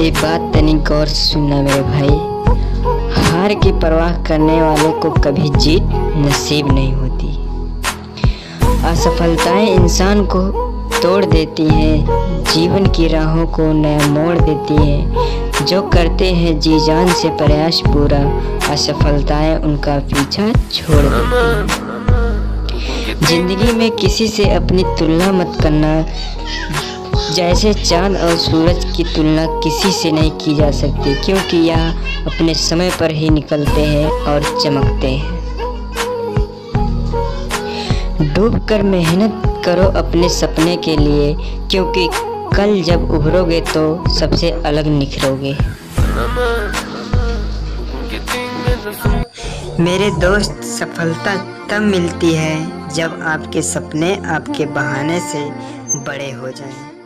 ये बात तनी गौर सुनना मेरे भाई। हार की परवाह करने वाले को कभी जीत नसीब नहीं होती। असफलताएँ इंसान को तोड़ देती हैं, जीवन की राहों को नया मोड़ देती हैं। जो करते हैं जी जान से प्रयास पूरा, असफलताएँ उनका पीछा छोड़ देती हैं। ज़िंदगी में किसी से अपनी तुलना मत करना जैसे चाँद और सूरज की तुलना किसी से नहीं की जा सकती, क्योंकि यह अपने समय पर ही निकलते हैं और चमकते हैं डूब कर मेहनत करो अपने सपने के लिए, क्योंकि कल जब उभरोगे तो सबसे अलग निखरोगे मेरे दोस्त, सफलता तब मिलती है जब आपके सपने आपके बहाने से बड़े हो जाएँ।